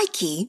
Nike